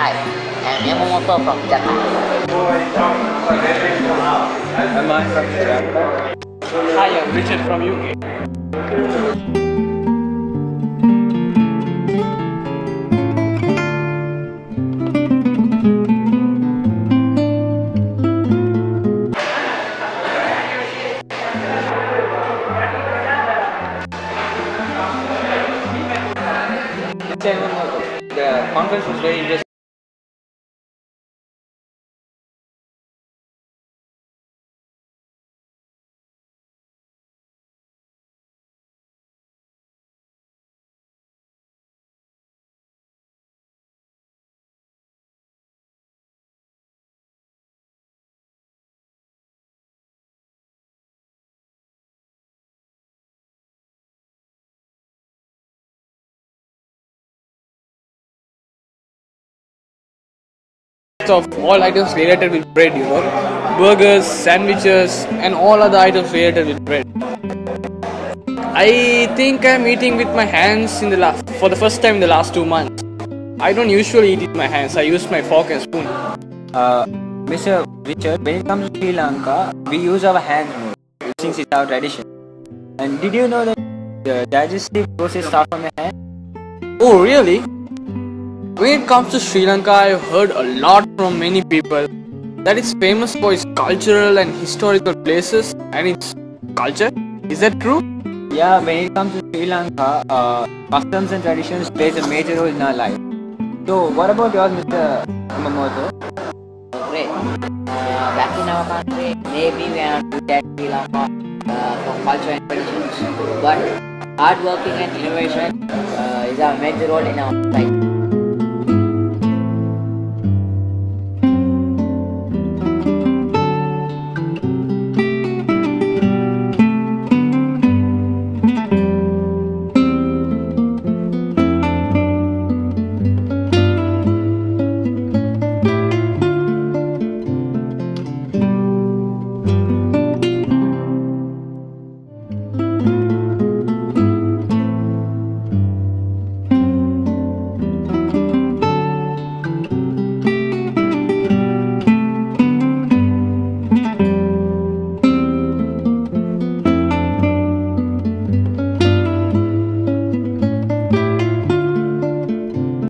Yamamoto from Japan. Am I from Japan? Hi, I'm Richard from UK. The conference was very interesting. Of all items related with bread, you know, burgers, sandwiches, and all other items related with bread. I think I'm eating with my hands in the last for the first time in the last two months. I don't usually eat with my hands. I use my fork and spoon. Uh, Mr. Richard, when it comes to Sri Lanka, we use our hands more since it's our tradition. And did you know that the digestive process starts from the hand? Oh, really? When it comes to Sri Lanka, I've heard a lot from many people that it's famous for its cultural and historical places and its culture. Is that true? Yeah, when it comes to Sri Lanka, uh, customs and traditions plays a major role in our life. So, what about yours, Mr. Yamamoto? Great. Uh, back in our country, maybe we are not good at Sri Lanka uh, for culture and traditions, but hard working and innovation uh, is a major role in our life.